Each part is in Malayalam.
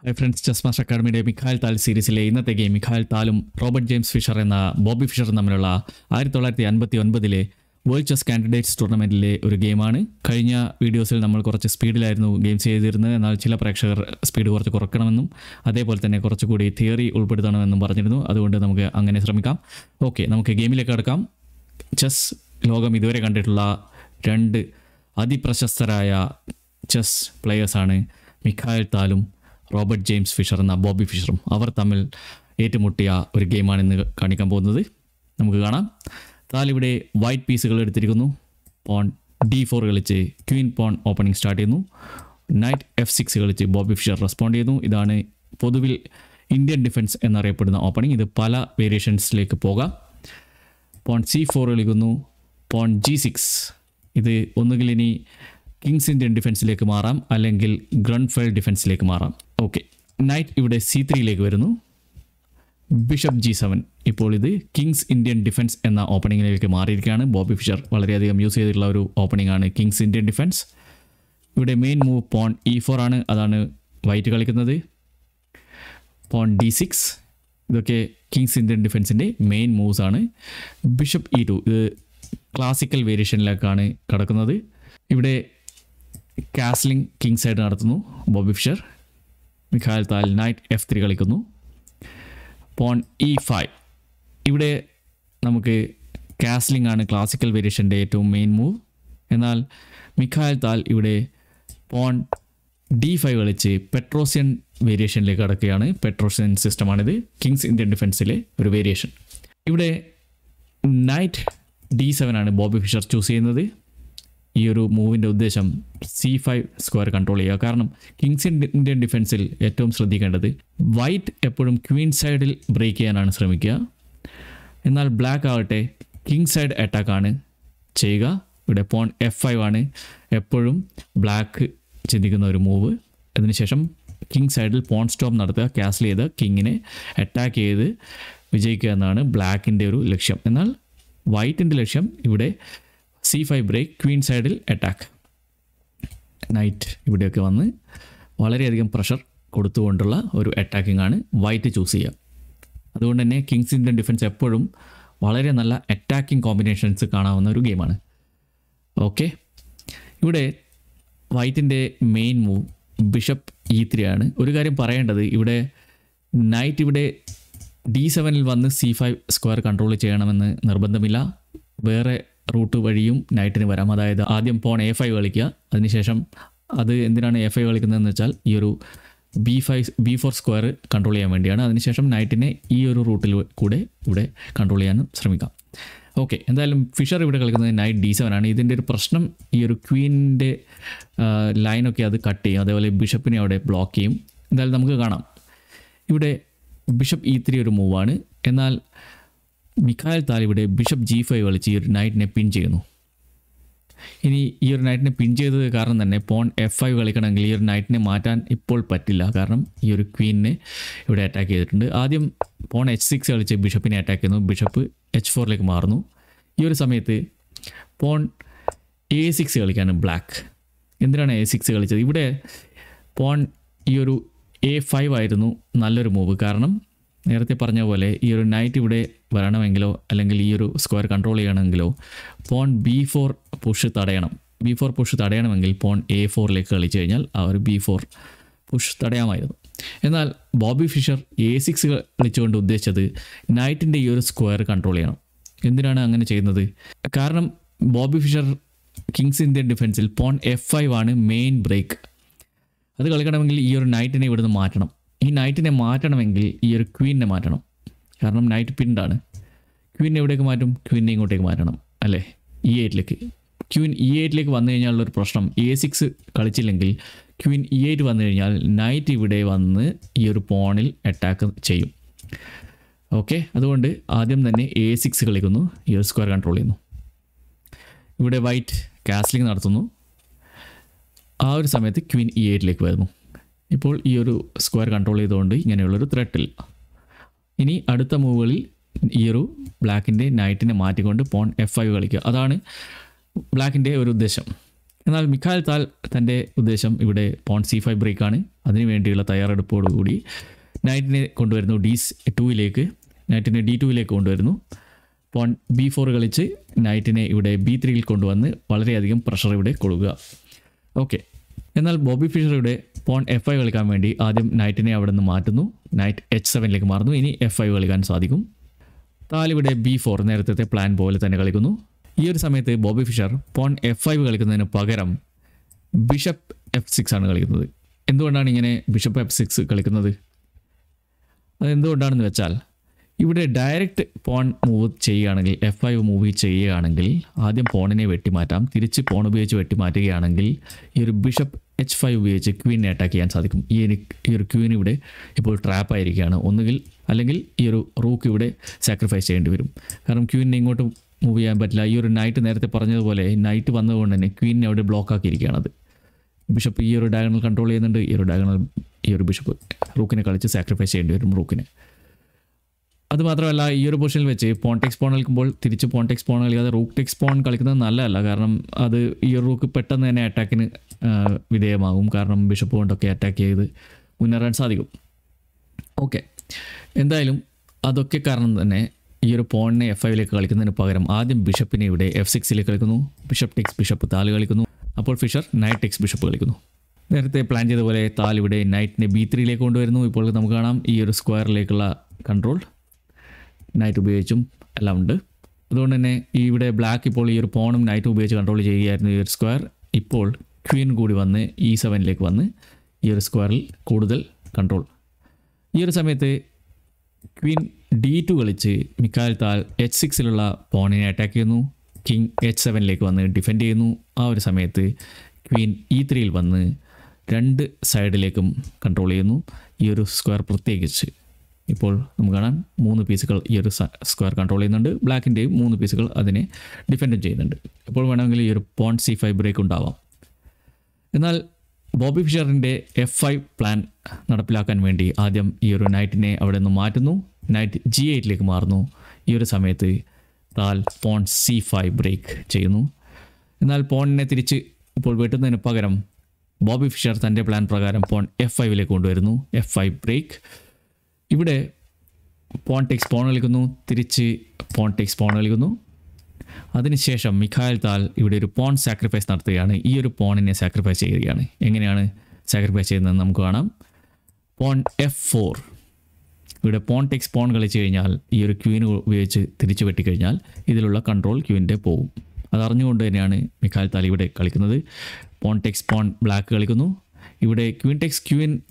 ഹായ് ഫ്രണ്ട്സ് ചെസ് മാസ്റ്റർ അക്കാഡമിയുടെ മിഖാൽ താൽ സീരീസിലെ ഇന്നത്തെ ഗെയിം മിഖാൽ താലും റോബർട്ട് ജെയിംസ് ഫിഷർ എന്ന ബോബി ഫിഷറും തമ്മിലുള്ള ആയിരത്തി തൊള്ളായിരത്തി അൻപത്തി ഒൻപതിലെ വേൾഡ് ചെസ് കാൻഡിഡേറ്റ്സ് ടൂർണമെന്റിലെ ഒരു ഗെയിമാണ് കഴിഞ്ഞ വീഡിയോസിൽ നമ്മൾ കുറച്ച് സ്പീഡിലായിരുന്നു ഗെയിംസ് ചെയ്തിരുന്നത്. എന്നാൽ ചില പ്രേക്ഷകർ സ്പീഡ് കുറച്ച് കുറക്കണമെന്നും അതേപോലെ തന്നെ കുറച്ചുകൂടി തിയറി ഉൾപ്പെടുത്തണമെന്നും പറഞ്ഞിരുന്നു. അതുകൊണ്ട് നമുക്ക് അങ്ങനെ ശ്രമിക്കാം. ഓക്കെ നമുക്ക് ഗെയിമിലേക്ക് കടക്കാം. ചെസ് ലോകം ഇതുവരെ കണ്ടിട്ടുള്ള രണ്ട് അതിപ്രശസ്തരായ ചെസ് പ്ലെയേഴ്സാണ് മിഖായൽ താലും റോബർട്ട് ജെയിംസ് ഫിഷർ എന്ന ബോബി ഫിഷറും അവർ തമ്മിൽ ഏറ്റുമുട്ടിയ ഒരു ഗെയിമാണ് ഇന്ന് കാണിക്കാൻ പോകുന്നത്. നമുക്ക് കാണാം. താലിവിടെ വൈറ്റ് പീസുകൾ എടുത്തിരിക്കുന്നു. പോൺ ഡി ഫോർ കളിച്ച് ക്വീൻ പോൺ ഓപ്പണിംഗ് സ്റ്റാർട്ട് ചെയ്യുന്നു. നൈറ്റ് എഫ് സിക്സ് കളിച്ച് ബോബി ഫിഷർ റെസ്പോണ്ട് ചെയ്യുന്നു. ഇതാണ് പൊതുവിൽ ഇന്ത്യൻ ഡിഫൻസ് എന്നറിയപ്പെടുന്ന ഓപ്പണിംഗ്. ഇത് പല വേരിയേഷൻസിലേക്ക് പോകാം. പോൺ സി ഫോർ കളിക്കുന്നു. Pawn G six. ഇത് ഒന്നുകിൽ ഇനി കിങ്സ് ഇന്ത്യൻ ഡിഫൻസിലേക്ക് മാറാം. അല്ലെങ്കിൽ ഗ്രൺഫെൽ ഡിഫൻസിലേക്ക് മാറാം. ഓക്കെ നൈറ്റ് ഇവിടെ സി ത്രീയിലേക്ക് വരുന്നു. ബിഷപ്പ് ജി സെവൻ ഇപ്പോൾ ഇത് കിങ്സ് ഇന്ത്യൻ ഡിഫൻസ് എന്ന ഓപ്പണിങ്ങിലേക്ക് മാറിയിരിക്കുകയാണ്. ബോബി ഫിഷർ വളരെയധികം യൂസ് ചെയ്തിട്ടുള്ള ഒരു ഓപ്പണിംഗ് ആണ് കിങ്സ് ഇന്ത്യൻ ഡിഫൻസ് ഇവിടെ main move pawn E four ആണ്. അതാണ് വൈറ്റ് കളിക്കുന്നത്. പോൺ ഡി സിക്സ് ഇതൊക്കെ കിങ്സ് ഇന്ത്യൻ ഡിഫൻസിന്റെ മെയിൻ മൂവ്സ് ആണ്. ബിഷപ്പ് ഇ ടു ഇത് ക്ലാസിക്കൽ വേരിയേഷനിലേക്കാണ് കിടക്കുന്നത്. ഇവിടെ കാസ്ലിംഗ് കിങ് സൈഡ് നടത്തുന്നു Bobby Fischer Mikhail Tal knight F three കളിക്കുന്നു. പോൺ ഇ ഫൈവ് ഇവിടെ നമുക്ക് കാസ്ലിംഗ് ആണ് ക്ലാസിക്കൽ വേരിയേഷന്റെ ഏറ്റവും മെയിൻ മൂവ് എന്നാൽ മിഖാൽ താൽ ഇവിടെ പോൺ ഡി ഫൈവ് കളിച്ച് പെട്രോസിയൻ വേരിയേഷനിലേക്ക് കടക്കുകയാണ്. പെട്രോസിയൻ സിസ്റ്റമാണിത് കിങ്സ് ഇന്ത്യൻ ഡിഫൻസിലെ ഒരു വേരിയേഷൻ ഇവിടെ നൈറ്റ് ഡി സെവൻ ആണ് ബോബി ഫിഷർ ചൂസ് ചെയ്യുന്നത്. ഈ ഒരു മൂവിന്റെ ഉദ്ദേശം സി ഫൈവ് സ്ക്വയർ കൺട്രോൾ ചെയ്യുക. കാരണം കിങ്സ് ഇന്ത്യൻ ഡിഫൻസിൽ ഏറ്റവും ശ്രദ്ധിക്കേണ്ടത് വൈറ്റ് എപ്പോഴും ക്വീൻ സൈഡിൽ ബ്രേക്ക് ചെയ്യാനാണ് ശ്രമിക്കുക. എന്നാൽ ബ്ലാക്ക് ആകട്ടെ കിങ് സൈഡ് അറ്റാക്കാണ് ചെയ്യുക. ഇവിടെ പോൺ എഫ് ഫൈവ് ആണ് എപ്പോഴും ബ്ലാക്ക് ചിന്തിക്കുന്ന ഒരു മൂവ് അതിനുശേഷം കിങ് സൈഡിൽ പോൺ സ്റ്റോപ്പ് നടത്തുക ക്യാൻസൽ ചെയ്ത് കിങ്ങിനെ അറ്റാക്ക് ചെയ്ത് വിജയിക്കുക എന്നാണ് ബ്ലാക്കിന്റെ ഒരു ലക്ഷ്യം. എന്നാൽ വൈറ്റിന്റെ ലക്ഷ്യം ഇവിടെ സി ഫൈവ് ബ്രേക്ക് ക്വീൻ സൈഡിൽ അറ്റാക്ക് നൈറ്റ് ഇവിടെയൊക്കെ വന്ന് വളരെയധികം പ്രഷർ കൊടുത്തുകൊണ്ടുള്ള ഒരു അറ്റാക്കിംഗ് ആണ് വൈറ്റ് ചൂസ് ചെയ്യുക. അതുകൊണ്ട് തന്നെ കിങ്സ് ഇന്ത്യൻ ഡിഫൻസ് എപ്പോഴും വളരെ നല്ല അറ്റാക്കിംഗ് കോമ്പിനേഷൻസ് കാണാവുന്ന ഒരു ഗെയിമാണ് ഓക്കെ ഇവിടെ വൈറ്റിന്റെ main move bishop E three ആണ്. ഒരു കാര്യം പറയേണ്ടത് ഇവിടെ നൈറ്റ് ഇവിടെ ഡി സെവനിൽ വന്ന് സി ഫൈവ് സ്ക്വയർ കൺട്രോൾ ചെയ്യണമെന്ന് നിർബന്ധമില്ല. വേറെ റൂട്ട് വഴിയും നൈറ്റിന് വരാം. അതായത് ആദ്യം പോൺ എ ഫൈവ് കളിക്കുക. അതിനുശേഷം അത് എന്തിനാണ് എ ഫൈവ് കളിക്കുന്നതെന്ന് വെച്ചാൽ ഈ ഒരു B five B four square control ചെയ്യാൻ വേണ്ടിയാണ്. അതിനുശേഷം നൈറ്റിനെ ഈ ഒരു റൂട്ടിൽ കൂടെ ഇവിടെ കൺട്രോൾ ചെയ്യാനും ശ്രമിക്കാം. ഓക്കെ എന്തായാലും ഫിഷർ ഇവിടെ കളിക്കുന്നത് നൈറ്റ് ഡി സെവൻ ആണ്. ഇതിന്റെ ഒരു പ്രശ്നം ഈ ഒരു ക്വീനിന്റെ ലൈനൊക്കെ അത് കട്ട് ചെയ്യും. അതേപോലെ ബിഷപ്പിനെ അവിടെ ബ്ലോക്ക് ചെയ്യും. എന്തായാലും നമുക്ക് കാണാം. ഇവിടെ ബിഷപ്പ് ഈ ത്രീ ഒരു മൂവാണ് എന്നാൽ മിഖായൽ താൽ ബിഷപ്പ് ജി ഫൈവ് കളിച്ച് ഈ ഒരു നൈറ്റിനെ പിൻ ചെയ്യുന്നു. ഇനി ഈ ഒരു നൈറ്റിനെ പിൻ ചെയ്തത് കാരണം തന്നെ പോൺ എഫ് ഫൈവ് കളിക്കണമെങ്കിൽ ഈ ഒരു നൈറ്റിനെ മാറ്റാൻ ഇപ്പോൾ പറ്റില്ല. കാരണം ഈ ഒരു ക്വീനിനെ ഇവിടെ അറ്റാക്ക് ചെയ്തിട്ടുണ്ട്. ആദ്യം പോൺ എച്ച് സിക്സ് കളിച്ച് ബിഷപ്പിനെ അറ്റാക്ക് ചെയ്യുന്നു. ബിഷപ്പ് എച്ച് ഫോറിലേക്ക് മാറുന്നു. ഈ ഒരു സമയത്ത് പോൺ എ സിക്സ് കളിക്കാണ് ബ്ലാക്ക് എന്തിനാണ് എ സിക്സ് കളിച്ചത്? ഇവിടെ പോൺ ഈ ഒരു എ ഫൈവ് ആയിരുന്നു നല്ലൊരു മൂവ് കാരണം നേരത്തെ പറഞ്ഞ പോലെ ഈ ഒരു നൈറ്റ് ഇവിടെ വരണമെങ്കിലോ അല്ലെങ്കിൽ ഈ ഒരു സ്ക്വയർ കൺട്രോൾ ചെയ്യണമെങ്കിലോ പോൺ ബി ഫോർ പുഷ് തടയണം. ബി ഫോർ പുഷ് തടയണമെങ്കിൽ പോൺ എ ഫോറിലേക്ക് കളിച്ചു കഴിഞ്ഞാൽ ആ ഒരു ബി ഫോർ പുഷ് തടയാമായിരുന്നു. എന്നാൽ ബോബി ഫിഷർ എ സിക്സ് കളിച്ചുകൊണ്ട് ഉദ്ദേശിച്ചത് നൈറ്റിന്റെ ഈ ഒരു സ്ക്വയർ കൺട്രോൾ ചെയ്യണം. എന്തിനാണ് അങ്ങനെ ചെയ്യുന്നത്? കാരണം ബോബി ഫിഷർ കിങ്സ് ഇന്ത്യൻ ഡിഫൻസിൽ പോൺ എഫ് ഫൈവ് ആണ് മെയിൻ ബ്രേക്ക് അത് കളിക്കണമെങ്കിൽ ഈ ഒരു നൈറ്റിനെ ഇവിടുന്ന് മാറ്റണം. ഈ നൈറ്റിനെ മാറ്റണമെങ്കിൽ ഈ ഒരു ക്വീനിനെ മാറ്റണം. കാരണം നൈറ്റ് പിൻഡാണ് ക്വീൻ എവിടേക്ക് മാറ്റും? ക്വീനെ ഇങ്ങോട്ടേക്ക് മാറ്റണം. അല്ലേ? ഇ എയ്റ്റിലേക്ക് ക്വീൻ ഇ എയ്റ്റിലേക്ക് വന്നു കഴിഞ്ഞാലുള്ളൊരു പ്രശ്നം. എ സിക്സ് കളിച്ചില്ലെങ്കിൽ ക്വീൻ ഇ എയ്റ്റ് വന്നു കഴിഞ്ഞാൽ നൈറ്റ് ഇവിടെ വന്ന് ഈ ഒരു പോണിൽ അറ്റാക്ക് ചെയ്യും. ഓക്കെ അതുകൊണ്ട് ആദ്യം തന്നെ എ സിക്സ് കളിക്കുന്നു. ഈ ഒരു സ്ക്വയർ കൺട്രോൾ ചെയ്യുന്നു. ഇവിടെ വൈറ്റ് കാസ്ലിംഗ് നടത്തുന്നു. ആ ഒരു സമയത്ത് ക്വീൻ ഇ എയ്റ്റിലേക്ക് വരുന്നു. ഇപ്പോൾ ഈ ഒരു സ്ക്വയർ കൺട്രോൾ ചെയ്തുകൊണ്ട് ഇങ്ങനെയുള്ളൊരു ത്രെട്ടിൽ ഇനി അടുത്ത മൂവുകളിൽ ഈ ഒരു ബ്ലാക്കിന്റെ നൈറ്റിനെ മാറ്റിക്കൊണ്ട് പോൺ എഫ് ഫൈവ് കളിക്കുക. അതാണ് ബ്ലാക്കിന്റെ ഒരു ഉദ്ദേശം. എന്നാൽ മിഖാൽ താൽ തന്റെ ഉദ്ദേശം ഇവിടെ പോൺ സി ഫൈവ് ബ്രേക്കാണ് അതിനു വേണ്ടിയുള്ള തയ്യാറെടുപ്പോടുകൂടി നൈറ്റിനെ കൊണ്ടുവരുന്നു ഡി ടൂയിലേക്ക് നൈറ്റിനെ ഡി ടൂയിലേക്ക് കൊണ്ടുവരുന്നു. പോൺ ബി ഫോർ കളിച്ച് നൈറ്റിനെ ഇവിടെ ബി ത്രീയിൽ കൊണ്ടുവന്ന് വളരെയധികം പ്രഷർ ഇവിടെ കൊടുക്കുക. ഓക്കെ എന്നാൽ ബോബി ഫിഷറുടെ പോൺ എഫ് ഐ കളിക്കാൻ വേണ്ടി ആദ്യം നൈറ്റിനെ അവിടെ നിന്ന് മാറ്റുന്നു നൈറ്റ് എച്ച് സെവനിലേക്ക് മാറുന്നു. ഇനി എഫ് ഐ കളിക്കാൻ സാധിക്കും. താലിവിടെ ബി ഫോർ നേരത്തെ പ്ലാൻ പോലെ തന്നെ കളിക്കുന്നു. ഈ ഒരു സമയത്ത് Bobby Fischer pawn F five കളിക്കുന്നതിന് പകരം ബിഷപ്പ് എഫ് സിക്സ് ആണ് കളിക്കുന്നത്. എന്തുകൊണ്ടാണ് ഇങ്ങനെ ബിഷപ്പ് എഫ് സിക്സ് കളിക്കുന്നത്? അതെന്തുകൊണ്ടാണെന്ന് വെച്ചാൽ ഇവിടെ ഡയറക്റ്റ് പോൺ മൂവ് ചെയ്യുകയാണെങ്കിൽ എഫ് ഐ മൂവ് ചെയ്യുകയാണെങ്കിൽ ആദ്യം പോണിനെ വെട്ടിമാറ്റാം. തിരിച്ച് പോൺ ഉപയോഗിച്ച് വെട്ടിമാറ്റുകയാണെങ്കിൽ ഈ ഒരു ബിഷപ്പ് എച്ച് ഫൈവ് ഉപയോഗിച്ച് ക്വീനെ അറ്റാക്ക് ചെയ്യാൻ സാധിക്കും. ഈ ഈ ഒരു ക്വീൻ ഇവിടെ ഇപ്പോൾ ട്രാപ്പ് ആയിരിക്കുകയാണ്. ഒന്നുകിൽ അല്ലെങ്കിൽ ഈ ഒരു റൂക്ക് ഇവിടെ സാക്രിഫൈസ് ചെയ്യേണ്ടി വരും. കാരണം ക്വീനിനെ ഇങ്ങോട്ട് മൂവ് ചെയ്യാൻ പറ്റില്ല. ഈ ഒരു നൈറ്റ് നേരത്തെ പറഞ്ഞതുപോലെ നൈറ്റ് വന്നതുകൊണ്ട് തന്നെ ക്വീനെ അവിടെ ബ്ലോക്ക് ആക്കിയിരിക്കുകയാണ് അത്. ബിഷപ്പ് ഈ ഒരു ഡയഗണൽ കൺട്രോൾ ചെയ്യുന്നുണ്ട്. ഈ ഒരു ഡയഗണൽ ഈ ഒരു ബിഷപ്പ് റൂക്കിനെ കളിച്ച് സാക്രിഫൈസ് ചെയ്യേണ്ടി വരും റൂക്കിനെ അത് മാത്രമല്ല ഈ ഒരു പൊസിഷനിൽ വെച്ച് പോൺടെക്സ് പോൺ കളിക്കുമ്പോൾ തിരിച്ച് പോൺടെക്സ് പോൺ കളിക്കാതെ റൂക്ക് ടെക്സ് പോൺ കളിക്കുന്നത് നല്ലതല്ല. കാരണം അത് ഈ ഒരു റൂക്ക് പെട്ടെന്ന് തന്നെ അറ്റാക്കിന് വിധേയമാകും. കാരണം ബിഷപ്പ് കൊണ്ടൊക്കെ അറ്റാക്ക് ചെയ്ത് മുന്നേറാൻ സാധിക്കും. ഓക്കെ എന്തായാലും അതൊക്കെ കാരണം തന്നെ ഈ ഒരു പോണിനെ എഫ് ഐയിലേക്ക് കളിക്കുന്നതിന് പകരം ആദ്യം ബിഷപ്പിനെ ഇവിടെ എഫ് സിക്സിലേക്ക് കളിക്കുന്നു. ബിഷപ്പ് ടെക്സ് ബിഷപ്പ് താൽ കളിക്കുന്നു. അപ്പോൾ ഫിഷർ നൈറ്റ് ടെക്സ് ബിഷപ്പ് കളിക്കുന്നു. നേരത്തെ പ്ലാൻ ചെയ്ത പോലെ താൽ ഇവിടെ നൈറ്റിനെ ബി ത്രീയിലേക്ക് കൊണ്ടുവരുന്നു. ഇപ്പോൾ നമുക്ക് കാണാം ഈ ഒരു സ്ക്വയറിലേക്കുള്ള കൺട്രോൾ നൈറ്റ് ഉപയോഗിച്ചും എല്ലാം ഉണ്ട്. അതുകൊണ്ട് തന്നെ ഇവിടെ ബ്ലാക്ക് ഇപ്പോൾ ഈ ഒരു പോണും നൈറ്റും ഉപയോഗിച്ച് കൺട്രോൾ ചെയ്യുകയായിരുന്നു ഈ ഒരു സ്ക്വയർ ഇപ്പോൾ ക്വീൻ കൂടി വന്ന് ഇ സെവനിലേക്ക് വന്ന് ഈ ഒരു സ്ക്വയറിൽ കൂടുതൽ കൺട്രോൾ ഈ ഒരു സമയത്ത് ക്വീൻ ഡി ടു കളിച്ച് മിക്കാൽ താൽ എച്ച് സിക്സിലുള്ള പോണിനെ അറ്റാക്ക് ചെയ്യുന്നു. കിങ് എച്ച് സെവനിലേക്ക് വന്ന് ഡിഫെൻഡ് ചെയ്യുന്നു. ആ ഒരു സമയത്ത് ക്വീൻ ഇ ത്രീയിൽ വന്ന് രണ്ട് സൈഡിലേക്കും കൺട്രോൾ ചെയ്യുന്നു. ഈ ഒരു സ്ക്വയർ പ്രത്യേകിച്ച്. ഇപ്പോൾ നമുക്ക് കാണാൻ മൂന്ന് പീസുകൾ ഈ ഒരു സ്ക്വയർ കൺട്രോൾ ചെയ്യുന്നുണ്ട്. ബ്ലാക്കിന്റെയും മൂന്ന് പീസുകൾ അതിനെ ഡിഫെൻഡും ചെയ്യുന്നുണ്ട്. ഇപ്പോൾ വേണമെങ്കിൽ ഈ ഒരു പോൺ സി ഫൈവ് ബ്രേക്ക് ഉണ്ടാവാം. എന്നാൽ ബോബി ഫിഷറിന്റെ എഫ് ഫൈവ് പ്ലാൻ നടപ്പിലാക്കാൻ വേണ്ടി ആദ്യം ഈ ഒരു നൈറ്റിനെ അവിടെ നിന്ന് മാറ്റുന്നു. നൈറ്റ് ജി എയ്റ്റിലേക്ക് മാറുന്നു. ഈ ഒരു സമയത്ത് താൽ പോൺ സി ഫൈവ് ബ്രേക്ക് ചെയ്യുന്നു. എന്നാൽ പോണിനെ തിരിച്ച് ഇപ്പോൾ വെട്ടുന്നതിന് പകരം ബോബി ഫിഷർ തന്റെ പ്ലാൻ പ്രകാരം പോൺ എഫ് ഫൈവിലേക്ക് കൊണ്ടുവരുന്നു. F five break. ഇവിടെ പോൺ ടെക്സ് പോൺ കളിക്കുന്നു തിരിച്ച് പോൺ ടെക്സ് പോൺ കളിക്കുന്നു അതിനുശേഷം മിഖായൽ താൽ ഇവിടെ ഒരു പോൺ സാക്രിഫൈസ് നടത്തുകയാണ്. ഈ ഒരു പോണിനെ സാക്രിഫൈസ് ചെയ്യുകയാണ്. എങ്ങനെയാണ് സാക്രിഫൈസ് ചെയ്യുന്നത് നമുക്ക് കാണാം. പോൺ എഫ് ഫോർ ഇവിടെ പോൺ ടെക്സ് പോൺ കളിച്ച് കഴിഞ്ഞാൽ ഈ ഒരു ക്യൂവിന് ഉപയോഗിച്ച് തിരിച്ചു വെട്ടിക്കഴിഞ്ഞാൽ ഇതിലുള്ള കൺട്രോൾ ക്യൂവിന്റെ പോകും അതറിഞ്ഞുകൊണ്ട് തന്നെയാണ് മിഖായൽ താൽ ഇവിടെ കളിക്കുന്നത്. പോൺ ടെക്സ് പോൺ ബ്ലാക്ക് കളിക്കുന്നു. ഇവിടെ ക്യൂൻ ടെക്സ് ക്യൂവിൻ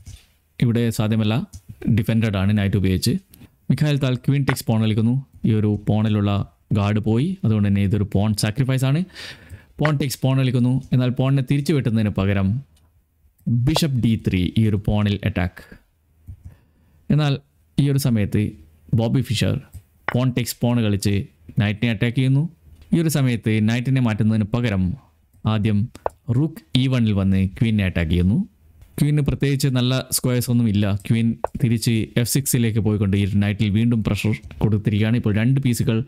ഇവിടെ സാധ്യമല്ല. ഡിഫൻഡഡ് ആണ്. നൈറ്റ് ഉപയോഗിച്ച്. മിഖായൽ താൽ ക്യൂൻ ടെക്സ് പോൺ കളിക്കുന്നു. ഈ ഒരു പോണിലുള്ള ഗാർഡ് പോയി. അതുകൊണ്ട് തന്നെ ഇതൊരു പോൺ സാക്രിഫൈസ് ആണ്. പോൺ ടേക്സ് പോൺ കളിക്കുന്നു. എന്നാൽ പോണിനെ തിരിച്ചു വെട്ടുന്നതിന് പകരം ബിഷപ്പ് ഡി ത്രീ ഈ ഒരു പോണിൽ അറ്റാക്ക് എന്നാൽ ഈ ഒരു സമയത്ത് Bobby Fischer pawn takes pawn കളിച്ച് നൈറ്റിനെ അറ്റാക്ക് ചെയ്യുന്നു. ഈ ഒരു സമയത്ത് നൈറ്റിനെ മാറ്റുന്നതിന് പകരം ആദ്യം റൂക്ക് ഇ വണ്ണിൽ വന്ന് ക്വീനെ അറ്റാക്ക് ചെയ്യുന്നു. ക്വീന് പ്രത്യേകിച്ച് നല്ല സ്ക്വയേഴ്സ് ഒന്നും ഇല്ല. ക്വീൻ തിരിച്ച് എഫ് സിക്സിലേക്ക് പോയിക്കൊണ്ട് ഈ നൈറ്റിൽ വീണ്ടും പ്രഷർ കൊടുത്തിരിക്കുകയാണ്. ഇപ്പോൾ രണ്ട് പീസുകൾ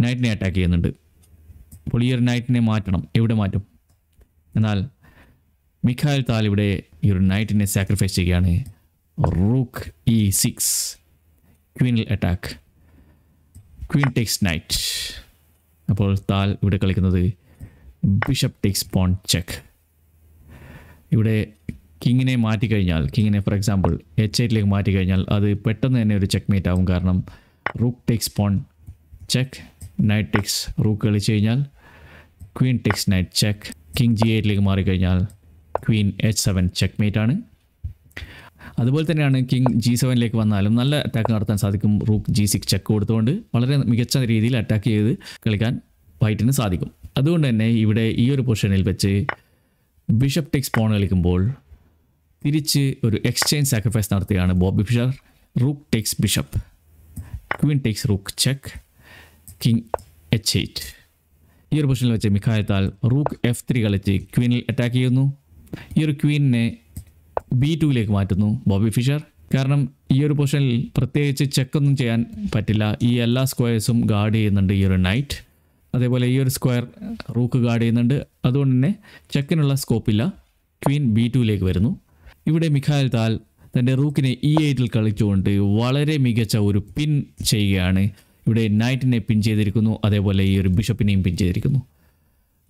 നൈറ്റിനെ അറ്റാക്ക് ചെയ്യുന്നുണ്ട്. അപ്പോൾ ഈ ഒരു നൈറ്റിനെ മാറ്റണം. എവിടെ മാറ്റും? എന്നാൽ മിഖായൽ താൽ ഇവിടെ ഈ ഒരു നൈറ്റിനെ സാക്രിഫൈസ് ചെയ്യുകയാണ്. റൂക്ക് ഇ സിക്സ് ക്വീനിൽ അറ്റാക്ക് ക്വീൻ ടേക്സ് നൈറ്റ് അപ്പോൾ താൽ ഇവിടെ കളിക്കുന്നത് ബിഷപ്പ് ടേക്സ് പോൺ ചെക്ക് ഇവിടെ കിങ്ങിനെ മാറ്റിക്കഴിഞ്ഞാൽ കിങ്ങിനെ ഫോർ എക്സാമ്പിൾ എച്ച് എയ്റ്റിലേക്ക് മാറ്റിക്കഴിഞ്ഞാൽ അത് പെട്ടെന്ന് തന്നെ ഒരു ചെക്ക് മേറ്റ് ആവും. കാരണം rook takes pawn check knight takes rook കളിച്ച് കഴിഞ്ഞാൽ queen takes knight check king G എയ്റ്റിലേക്ക് മാറിക്കഴിഞ്ഞാൽ queen H seven check mate ആണ്. അതുപോലെ തന്നെയാണ് കിങ് ജി സെവനിലേക്ക് വന്നാലും നല്ല അറ്റാക്ക് നടത്താൻ സാധിക്കും. റൂക്ക് ജി സിക്സ് ചെക്ക് കൊടുത്തുകൊണ്ട് വളരെ മികച്ച രീതിയിൽ അറ്റാക്ക് ചെയ്ത് കളിക്കാൻ വൈറ്റിന് സാധിക്കും. അതുകൊണ്ട് തന്നെ ഇവിടെ ഈ ഒരു പൊസിഷനിൽ വെച്ച് ബിഷപ്പ് ടെക്സ് പോൺ കളിക്കുമ്പോൾ തിരിച്ച് ഒരു എക്സ്ചേഞ്ച് സാക്രിഫൈസ് നടത്തുകയാണ് Bobby Fischer rook takes bishop queen takes rook check king H eight ഈ ഒരു പൊസിഷനിൽ വെച്ച് മിഖായത്താൽ റൂക്ക് എഫ് ത്രീ കളിച്ച് ക്വീനിൽ അറ്റാക്ക് ചെയ്യുന്നു. ഈ ഒരു ക്വീനിനെ ബി ടുവിലേക്ക് മാറ്റുന്നു ബോബി ഫിഷർ. കാരണം ഈ ഒരു പൊസിഷനിൽ പ്രത്യേകിച്ച് ചെക്കൊന്നും ചെയ്യാൻ പറ്റില്ല. ഈ എല്ലാ സ്ക്വയേഴ്സും ഗാർഡ് ചെയ്യുന്നുണ്ട് ഈ ഒരു നൈറ്റ് അതേപോലെ ഈ ഒരു സ്ക്വയർ റൂക്ക് ഗാർഡ് ചെയ്യുന്നുണ്ട്. അതുകൊണ്ട് തന്നെ ചെക്കിനുള്ള സ്കോപ്പില്ല ക്വീൻ ബി ടുവിലേക്ക് വരുന്നു. ഇവിടെ മിഖായൽ താൽ തന്റെ റൂക്കിനെ ഇ എയ്റ്റിൽ കളിച്ചുകൊണ്ട് വളരെ മികച്ച ഒരു പിൻ ചെയ്യുകയാണ്. ഇവിടെ നൈറ്റിനെ പിൻ ചെയ്തിരിക്കുന്നു. അതേപോലെ ഈ ഒരു ബിഷപ്പിനെയും പിൻ ചെയ്തിരിക്കുന്നു.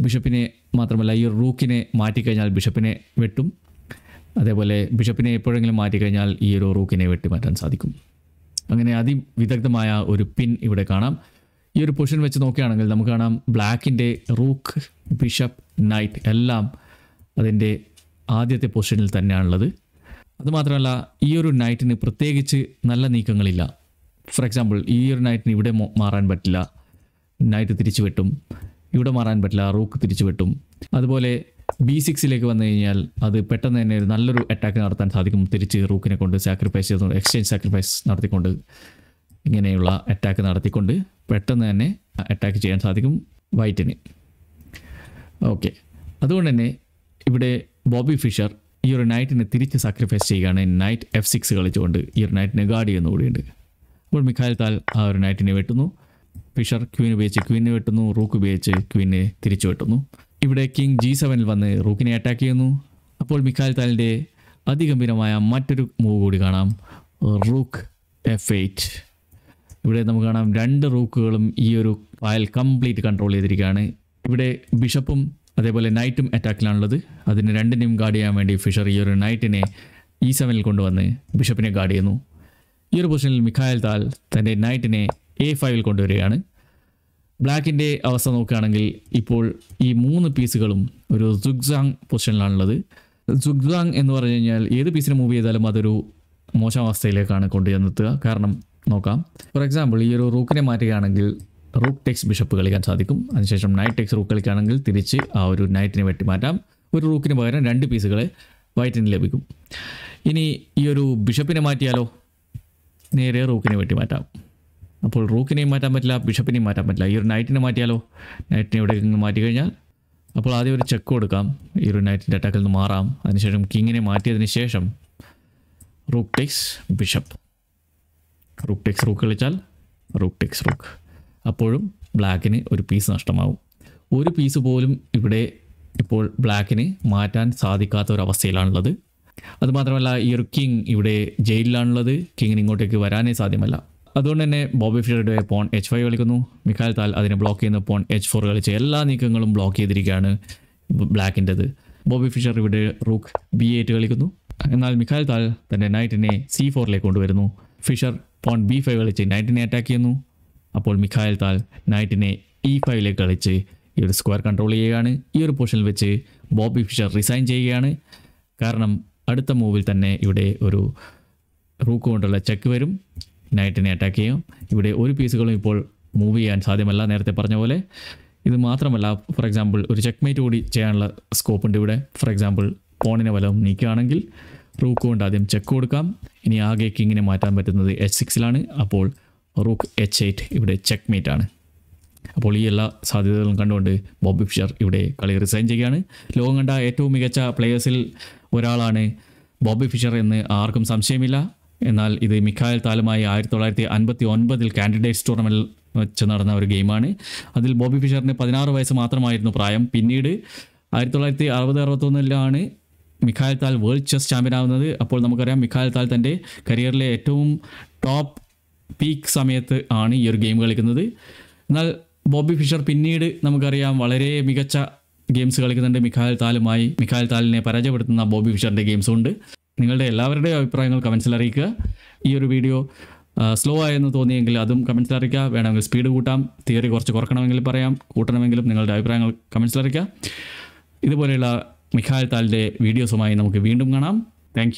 ബിഷപ്പിനെ മാത്രമല്ല ഈ ഒരു റൂക്കിനെ മാറ്റിക്കഴിഞ്ഞാൽ ബിഷപ്പിനെ വെട്ടും. അതേപോലെ ബിഷപ്പിനെ എപ്പോഴെങ്കിലും മാറ്റിക്കഴിഞ്ഞാൽ ഈ ഒരു റൂക്കിനെ വെട്ടി മാറ്റാൻ സാധിക്കും. അങ്ങനെ അതിവിദഗ്ധമായ ഒരു പിൻ ഇവിടെ കാണാം. ഈ ഒരു പൊസിഷൻ വെച്ച് നോക്കുകയാണെങ്കിൽ നമുക്ക് കാണാം ബ്ലാക്കിന്റെ റൂക്ക് ബിഷപ്പ് നൈറ്റ് എല്ലാം അതിന്റെ ആദ്യത്തെ പൊസിഷനിൽ തന്നെയാണുള്ളത്. അതുമാത്രമല്ല ഈ ഒരു നൈറ്റിന് പ്രത്യേകിച്ച് നല്ല നീക്കങ്ങളില്ല. ഫോർ എക്സാമ്പിൾ ഈ ഒരു നൈറ്റിന് ഇവിടെ മാറാൻ പറ്റില്ല. നൈറ്റ് തിരിച്ചു വെട്ടും. ഇവിടെ മാറാൻ പറ്റില്ല. റൂക്ക് തിരിച്ചു വെട്ടും. അതുപോലെ ബി സിക്സിലേക്ക് വന്നു കഴിഞ്ഞാൽ അത് പെട്ടെന്ന് തന്നെ നല്ലൊരു അറ്റാക്ക് നടത്താൻ സാധിക്കും. തിരിച്ച് റൂക്കിനെ കൊണ്ട് സാക്രിഫൈസ് ചെയ്തുകൊണ്ട് എക്സ്ചേഞ്ച് സാക്രിഫൈസ് നടത്തിക്കൊണ്ട് ഇങ്ങനെയുള്ള അറ്റാക്ക് നടത്തിക്കൊണ്ട് പെട്ടെന്ന് തന്നെ അറ്റാക്ക് ചെയ്യാൻ സാധിക്കും വൈറ്റിന് ഓക്കെ അതുകൊണ്ട് തന്നെ ഇവിടെ ബോബി ഫിഷർ ഈ ഒരു നൈറ്റിനെ തിരിച്ച് സാക്രിഫൈസ് ചെയ്യുകയാണ്. നൈറ്റ് എഫ് സിക്സ് കളിച്ചുകൊണ്ട് ഈ ഒരു നൈറ്റിനെ ഗാർഡ് ചെയ്യുന്ന കൂടിയുണ്ട്. അപ്പോൾ മിഖായൽ താൽ ആ ഒരു നൈറ്റിനെ വെട്ടുന്നു. ഫിഷർ ക്വീൻ ഉപയോഗിച്ച് ക്വീനെ വെട്ടുന്നു. റൂക്ക് ഉപയോഗിച്ച് ക്വീനെ തിരിച്ചു വെട്ടുന്നു. ഇവിടെ കിങ് ജി സെവനിൽ വന്ന് റൂക്കിനെ അറ്റാക്ക് ചെയ്യുന്നു. അപ്പോൾ മിഖായൽ താലിന്റെ അതിഗംഭീരമായ മറ്റൊരു മൂവ് കൂടി കാണാം. റൂക്ക് എഫ് എയ്റ്റ് ഇവിടെ നമുക്ക് കാണാം രണ്ട് റൂക്കുകളും ഈ ഒരു ഫയൽ കംപ്ലീറ്റ് കൺട്രോൾ ചെയ്തിരിക്കുകയാണ്. ഇവിടെ ബിഷപ്പും അതേപോലെ നൈറ്റും അറ്റാക്കിലാണുള്ളത് അതിന് രണ്ടിനെയും ഗാർഡ് ചെയ്യാൻ വേണ്ടി ഫിഷർ ഈ ഒരു നൈറ്റിനെ ഈ സെവനിൽ കൊണ്ടുവന്ന് ബിഷപ്പിനെ ഗാർഡ് ചെയ്യുന്നു. ഈ ഒരു പൊസിഷനിൽ മിഖായൽ താൽ തന്റെ നൈറ്റിനെ എ ഫൈവിൽ കൊണ്ടുവരികയാണ്. ബ്ലാക്കിന്റെ അവസ്ഥ നോക്കുകയാണെങ്കിൽ ഇപ്പോൾ ഈ മൂന്ന് പീസുകളും ഒരു സുഗ്സാങ് പൊസിഷനിലാണുള്ളത് സുഗ്സാങ് എന്ന് പറഞ്ഞു കഴിഞ്ഞാൽ ഏത് പീസിനെ മൂവ് ചെയ്താലും അതൊരു മോശം അവസ്ഥയിലേക്കാണ് കൊണ്ടുചെന്നെത്തുക. കാരണം നോക്കാം. ഫോർ എക്സാമ്പിൾ ഈ ഒരു റൂക്കിനെ മാറ്റുകയാണെങ്കിൽ റൂക്ക് ടെക്സ് ബിഷപ്പ് കളിക്കാൻ സാധിക്കും. അതിനുശേഷം നൈറ്റ് ടെക്സ് റൂക്ക് കളിക്കുകയാണെങ്കിൽ തിരിച്ച് ആ ഒരു നൈറ്റിനെ വെട്ടി മാറ്റാം ഒരു റൂക്കിന് പകരം രണ്ട് പീസുകളെ വൈറ്റിന് ലഭിക്കും. ഇനി ഈ ഒരു ബിഷപ്പിനെ മാറ്റിയാലോ? നേരെ റൂക്കിനെ വെട്ടി മാറ്റാം. അപ്പോൾ റൂക്കിനെയും മാറ്റാൻ പറ്റില്ല ബിഷപ്പിനെയും മാറ്റാൻ പറ്റില്ല. ഈ ഒരു നൈറ്റിനെ മാറ്റിയാലോ? നൈറ്റിനെ ഇവിടെ നിന്ന് മാറ്റി കഴിഞ്ഞാൽ അപ്പോൾ ആദ്യം ഒരു ചെക്ക് കൊടുക്കാം. ഈ ഒരു നൈറ്റിന്റെ അറ്റാക്കിൽ നിന്ന് മാറാം. അതിനുശേഷം കിങ്ങിനെ മാറ്റിയതിന് ശേഷം rook takes bishop rook takes rook കളിച്ചാൽ റൂക്ക് ടെക്സ് റൂക്ക്. അപ്പോഴും ബ്ലാക്കിന് ഒരു പീസ് നഷ്ടമാവും. ഒരു പീസ് പോലും ഇവിടെ ഇപ്പോൾ ബ്ലാക്കിന് മാറ്റാൻ സാധിക്കാത്ത ഒരു അവസ്ഥയിലാണുള്ളത്. അതുമാത്രമല്ല ഈ ഒരു കിങ് ഇവിടെ ജയിലിലാണുള്ളത്. കിങ്ങിന് ഇങ്ങോട്ടേക്ക് വരാനേ സാധ്യമല്ല. അതുകൊണ്ട് തന്നെ ബോബി ഫിഷറുടെ പോൺ എച്ച് ഫൈവ് കളിക്കുന്നു. മിഖാൽ താൽ അതിനെ ബ്ലോക്ക് ചെയ്യുന്ന പോൺ എച്ച് ഫോർ കളിച്ച് എല്ലാ നീക്കങ്ങളും ബ്ലോക്ക് ചെയ്തിരിക്കുകയാണ് ബ്ലാക്കിന്റെത്. ബോബി ഫിഷർ ഇവിടെ റൂക്ക് ബി എയ്റ്റ് കളിക്കുന്നു. എന്നാൽ മിഖാൽ താൽ തന്റെ നൈറ്റിനെ സി ഫോറിലേക്ക് കൊണ്ടുവരുന്നു. ഫിഷർ പോൺ ബി ഫൈവ് കളിച്ച് നൈറ്റിനെ അറ്റാക്ക് ചെയ്യുന്നു. അപ്പോൾ മിഖായൽ താൽ നൈറ്റിനെ ഇ ഫൈവിലേക്ക് കളിച്ച് ഈ ഒരു സ്ക്വയർ കൺട്രോൾ ചെയ്യുകയാണ്. ഈ ഒരു പൊസിഷനിൽ വെച്ച് ബോബി ഫിഷർ റിസൈൻ ചെയ്യുകയാണ്. കാരണം അടുത്ത മൂവിൽ തന്നെ ഇവിടെ ഒരു റൂക്ക് കൊണ്ടുള്ള ചെക്ക് വരും. നൈറ്റിനെ അറ്റാക്ക് ചെയ്യും. ഇവിടെ ഒരു പീസുകളും ഇപ്പോൾ മൂവ് ചെയ്യാൻ സാധ്യമല്ല നേരത്തെ പറഞ്ഞ പോലെ. ഇത് മാത്രമല്ല ഫോർ എക്സാമ്പിൾ ഒരു ചെക്ക്മേറ്റ് കൂടി ചെയ്യാനുള്ള സ്കോപ്പ് ഉണ്ട് ഇവിടെ. ഫോർ എക്സാമ്പിൾ പോണിനെ വല്ലതും നീക്കുകയാണെങ്കിൽ റൂക്ക് കൊണ്ട് ആദ്യം ചെക്ക് കൊടുക്കാം. ഇനി ആകെ കിങ്ങിനെ മാറ്റാൻ പറ്റുന്നത് എച്ച് സിക്സിലാണ് അപ്പോൾ റൂക്ക് എച്ച് എയ്റ്റ് ഇവിടെ ചെക്ക്മേറ്റ് ആണ്. അപ്പോൾ ഈ എല്ലാ സാധ്യതകളും കണ്ടുകൊണ്ട് ബോബി ഫിഷർ ഇവിടെ കളി റിസൈൻ ചെയ്യുകയാണ്. ലോകം കണ്ട ഏറ്റവും മികച്ച പ്ലേയേഴ്സിൽ ഒരാളാണ് ബോബി ഫിഷർ എന്ന് ആർക്കും സംശയമില്ല. എന്നാൽ ഇത് മിഖായൽ താലുമായി ആയിരത്തി തൊള്ളായിരത്തി അൻപത്തി ഒൻപതിൽ കാൻഡിഡേറ്റ്സ് ടൂർണമെന്റിൽ വെച്ച് നടന്ന ഒരു ഗെയിമാണ് അതിൽ ബോബി ഫിഷറിന് പതിനാറ് വയസ്സ് മാത്രമായിരുന്നു പ്രായം. പിന്നീട് ആയിരത്തി തൊള്ളായിരത്തി അറുപത് അറുപത്തൊന്നിലാണ് മിഖായൽ താൽ വേൾഡ് ചെസ് ചാമ്പ്യൻ ആവുന്നത്. അപ്പോൾ നമുക്കറിയാം മിഖായൽ താൽ തന്റെ കരിയറിലെ ഏറ്റവും ടോപ്പ് പീക്ക് സമയത്ത് ആണ് ഈ ഒരു ഗെയിം കളിക്കുന്നത്. എന്നാൽ ബോബി ഫിഷർ പിന്നീട് നമുക്കറിയാം വളരെ മികച്ച ഗെയിംസ് കളിക്കുന്നുണ്ട്. മിഖായൽ താലുമായി മിഖായൽ താലിനെ പരാജയപ്പെടുത്തുന്ന ബോബി ഫിഷറിന്റെ ഗെയിംസും ഉണ്ട്. നിങ്ങളുടെ എല്ലാവരുടെയും അഭിപ്രായങ്ങൾ കമൻസിൽ അറിയിക്കുക. ഈ ഒരു വീഡിയോ സ്ലോ ആയെന്ന് തോന്നിയെങ്കിൽ അതും കമൻസിൽ അറിയിക്കുക. വേണമെങ്കിൽ സ്പീഡ് കൂട്ടാം. തിയറി കുറച്ച് കുറക്കണമെങ്കിൽ പറയാം. കൂട്ടണമെങ്കിലും നിങ്ങളുടെ അഭിപ്രായങ്ങൾ കമൻസിൽ അറിയിക്കുക. ഇതുപോലെയുള്ള മിഖായൽ താലിന്റെ വീഡിയോസുമായി നമുക്ക് വീണ്ടും കാണാം. താങ്ക്